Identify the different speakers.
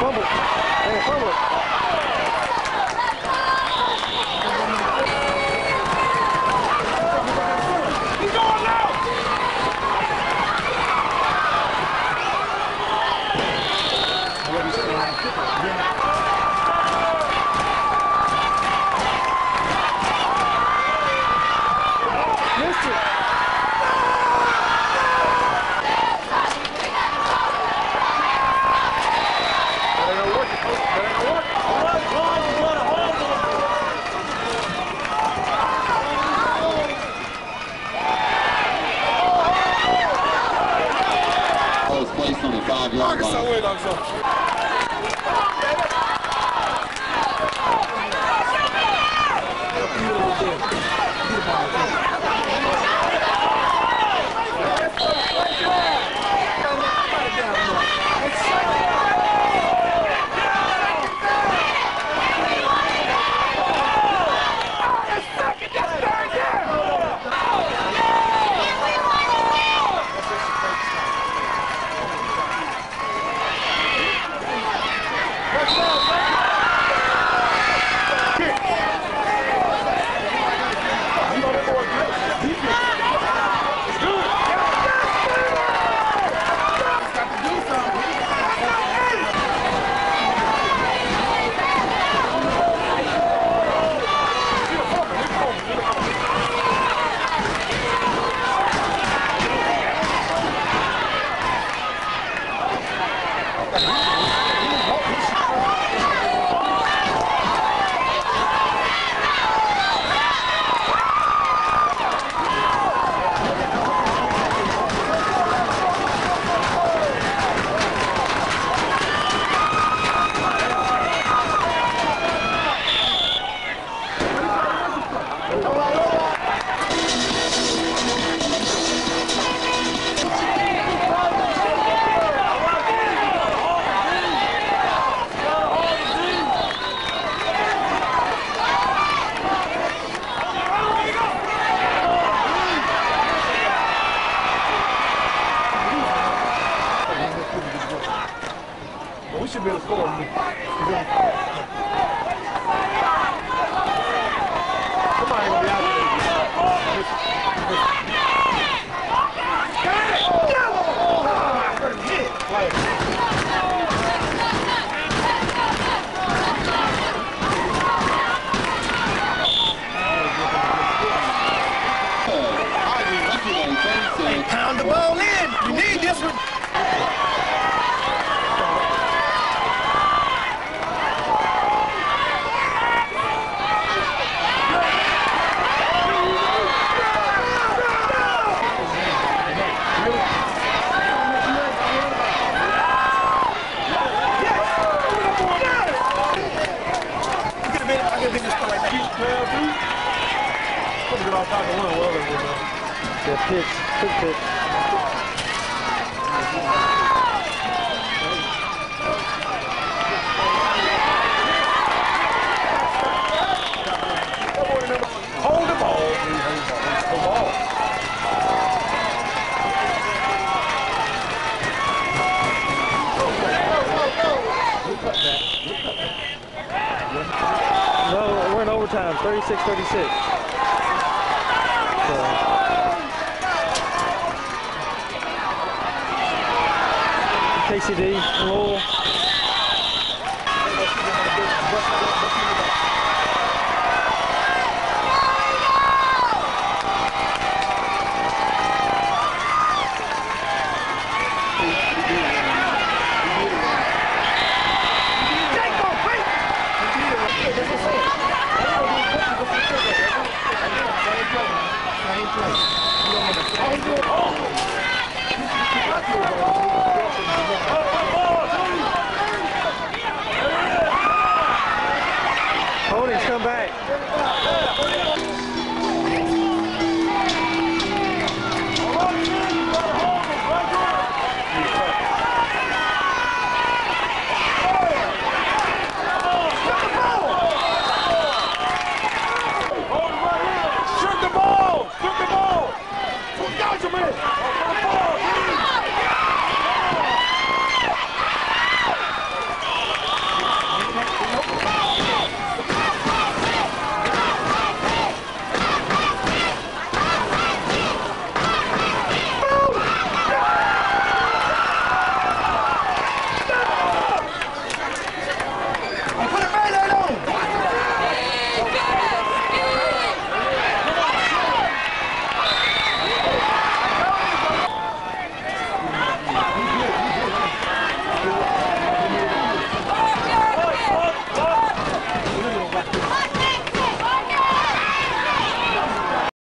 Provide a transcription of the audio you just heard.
Speaker 1: fumbled. They fumbled. Thumbs up. we should be able to score. Somebody will be out there.
Speaker 2: Good pitch.
Speaker 1: Hold
Speaker 2: we're in overtime, 36-36. place today, low. Oh! Let's go!